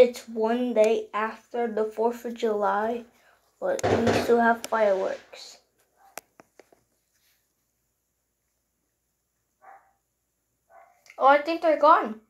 It's one day after the 4th of July, but we still have fireworks. Oh, I think they're gone.